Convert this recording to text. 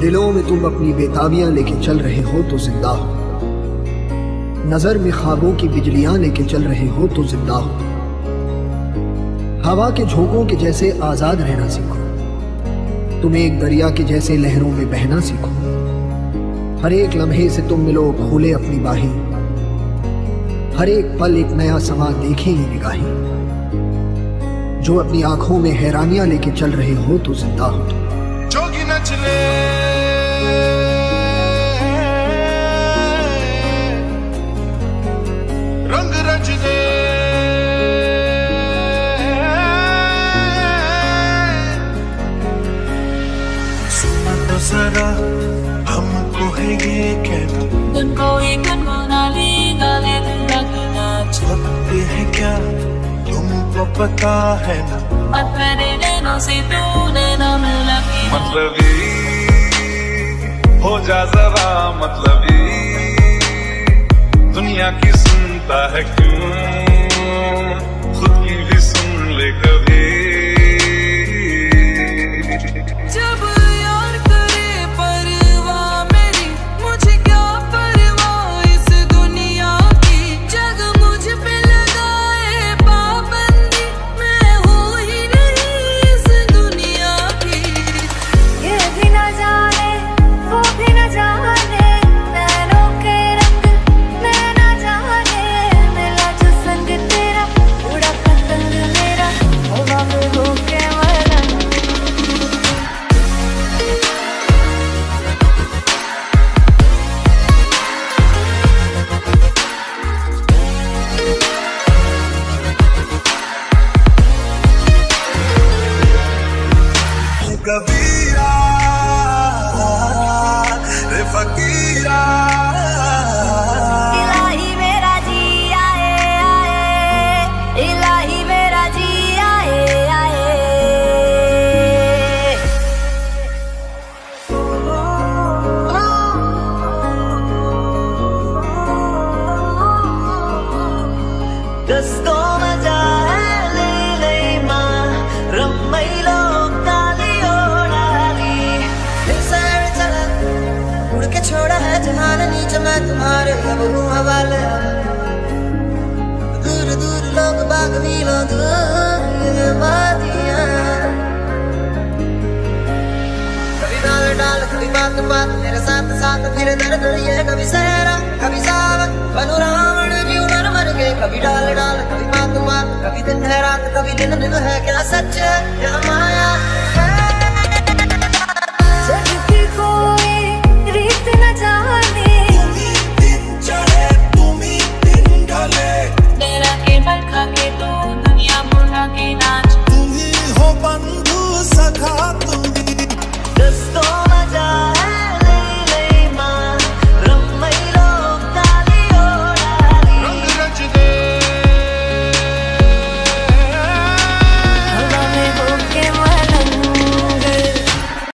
दिलों में तुम अपनी बेताबियाँ लेके चल रहे हो तो ज़िंदा हो। नज़र में ख्वाबों की बिजलियाँ लेके चल रहे हो तो ज़िंदा हो। हवा के झोंकों के जैसे आज़ाद रहना सीखो। तुम एक दरिया के जैसे लहरों में बहना सीखो। हर एक लम्हे से तुम मिलो खोले अपनी बाहें। हर एक पल एक नया समा देखे ही निगाहें। जो अपनी आँखों में हैरानियाँ लेके चल रहे हो तो ज़िंदा हो तुम। रंग रचले सुमन तो हमको है तुमको ही गुनगुना गाले लगना छोटे है क्या तुमको पता है ना। अपने से तूने मतलबी। हो जा जरा मतलबी। दुनिया की सुनता है क्यों? कबीरा रे फकीरा इलाही मेरा जी आए आए इलाही मेरा जी आए आए Gusto majali अब दूर दूर लोग बाग मिलो दूर वादियाँ कभी डाल डाल, कभी बात बात, मेरे साथ साथ फिर दर्द ये कभी सहरा, कभी सावन बनु रावण जीव नर मर गए। कभी डाल डाल, कभी बात बात, कभी दिन है रात, कभी दिन दिन है क्या सच है, क्या